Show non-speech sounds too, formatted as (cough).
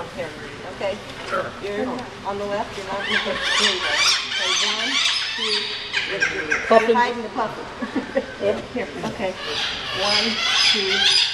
Okay? Sure. You're on the left, you're not, here. Okay, one, two, you're- you're hiding the puppet. Here, (laughs) okay. two.